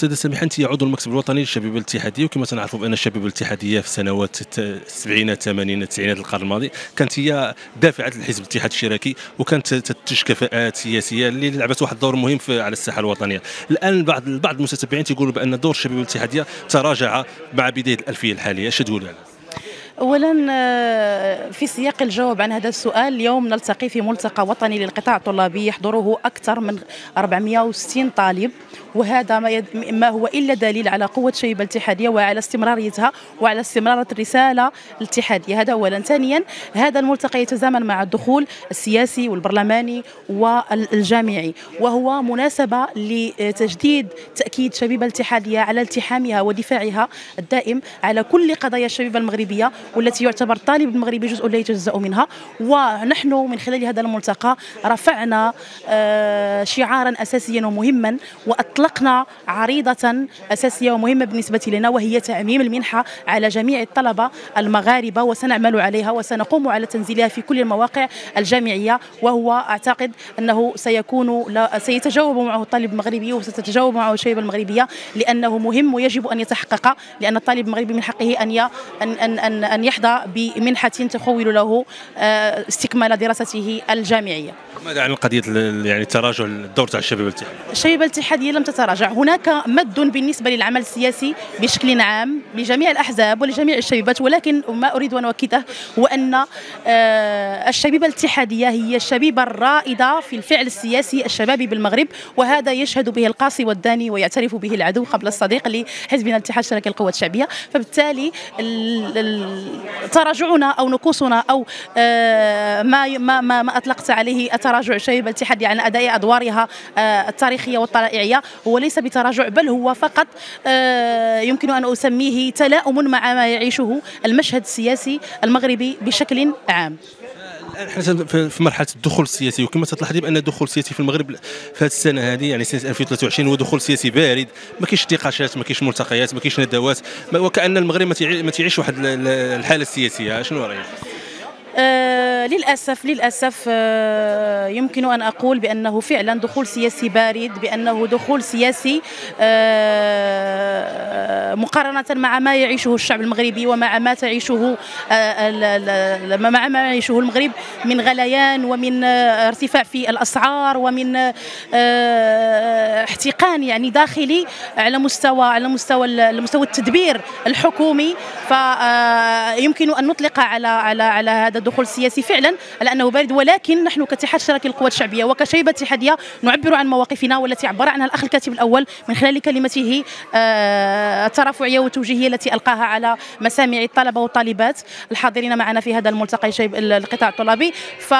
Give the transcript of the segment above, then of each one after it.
استاذه سميحه أنت عضو المكتب الوطني للشبيبه الاتحادية وكما تنعرفوا بأن الشبيبه الاتحادية في سنوات السبعينات الثمانينات التسعينات القرن الماضي كانت هي دافعة الحزب الاتحاد الاشتراكي وكانت تنتج كفاءات سياسية اللي لعبت واحد الدور مهم في على الساحة الوطنية. الآن بعض بعض المتتبعين تيقولوا بأن دور الشبيبه الاتحادية تراجع مع بداية الألفية الحالية. اش تقولوا على اولا آه، في سياق الجواب عن هذا السؤال اليوم نلتقي في ملتقى وطني للقطاع الطلابي يحضره أكثر من 460 طالب وهذا ما, يد... ما هو إلا دليل على قوة الشبيبه الاتحادية وعلى استمراريتها وعلى استمرار الرسالة الاتحادية. هذا اولا. ثانيا هذا الملتقى يتزامن مع الدخول السياسي والبرلماني والجامعي وهو مناسبة لتجديد تأكيد الشبيبه الاتحادية على التحامها ودفاعها الدائم على كل قضايا الشبيبة المغربية والتي يعتبر الطالب المغربي جزء لا يتجزأ منها. ونحن من خلال هذا الملتقى رفعنا آه، شعارا اساسيا ومهما وأطلقنا عريضة أساسية ومهمة بالنسبة لنا وهي تعميم المنحة على جميع الطلبة المغاربة وسنعمل عليها وسنقوم على تنزيلها في كل المواقع الجامعية. وهو أعتقد أنه سيكون سيتجاوب معه الطالب المغربي وستتجاوب معه الشبيبه المغربية لأنه مهم ويجب أن يتحقق لأن الطالب المغربي من حقه أن أن أن ان يحظى بمنحة تخول له آه، استكمال دراسته الجامعية. ماذا عن قضية يعني تراجع الدور تاع الشباب الاتحادي؟ الشباب الاتحاديه لم تتراجع، هناك مد بالنسبة للعمل السياسي بشكل عام لجميع الأحزاب ولجميع الشبيبات ولكن ما أريد أن أؤكده هو أن آه، الشبيبه الاتحاديه هي الشبيبة الرائدة في الفعل السياسي الشبابي بالمغرب وهذا يشهد به القاصي والداني ويعترف به العدو قبل الصديق لحزبنا الاتحاد الشركي القوات الشعبية فبالتالي تراجعنا أو نقوصنا أو آه، ما ما ما أطلقت عليه تراجع الشبيبه الاتحاديه عن أداء أدوارها آه، التاريخية والطلائعية هو ليس بتراجع بل هو فقط آه، يمكن أن أسميه تلاؤم مع ما يعيشه المشهد السياسي المغربي بشكل عام. إحنا في مرحلة الدخول السياسي وكما تلاحظي بأن الدخول السياسي في المغرب في هذه السنة هذه يعني سنة 2023 هو دخول سياسي بارد. ما كاينش نقاشات ما كاينش ملتقيات ما كاينش ندوات. وكأن المغرب ما تعيش واحد الحالة السياسية. شنو رأيك؟ آه للاسف للأسف آه يمكن أن أقول بأنه فعلا دخول سياسي بارد بأنه دخول سياسي آه مقارنة مع ما يعيشه الشعب المغربي ومع ما تعيشه مع ما يعيشه المغرب من غليان ومن ارتفاع في الأسعار ومن احتقان يعني داخلي على مستوى على مستوى مستوى التدبير الحكومي. فيمكن أن نطلق على على على هذا الدخول السياسي فعلا على أنه بارد ولكن نحن كاتحاد شراكة القوات الشعبية وكشيبه اتحادية نعبر عن مواقفنا والتي عبر عنها الأخ الكاتب الأول من خلال كلمته آه، الترافعيه والتوجيهية التي ألقاها على مسامع الطلبة والطالبات الحاضرين معنا في هذا الملتقى القطاع الطلابي. فهناك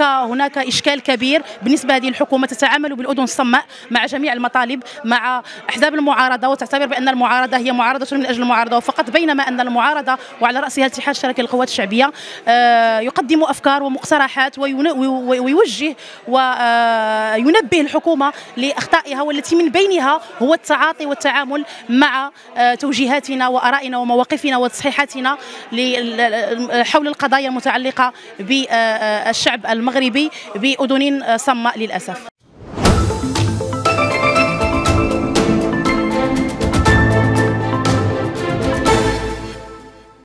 آه، هناك إشكال كبير بالنسبة هذه الحكومة تتعامل بالأذن الصماء مع جميع المطالب مع أحزاب المعارضة وتعتبر بأن المعارضة هي معارضة من أجل المعارضة فقط بينما أن المعارضة وعلى راسها الاتحاد الشركي للقوات الشعبية آه، يقدم أفكار ومقترحات ويوجه وينبه الحكومة لأخطائها والتي من بينها هو التعاطي والتعامل مع آه، توجيهاتنا وآرائنا ومواقفنا وتصحيحاتنا حول القضايا المتعلقة بالشعب المغربي بأذن صماء للأسف.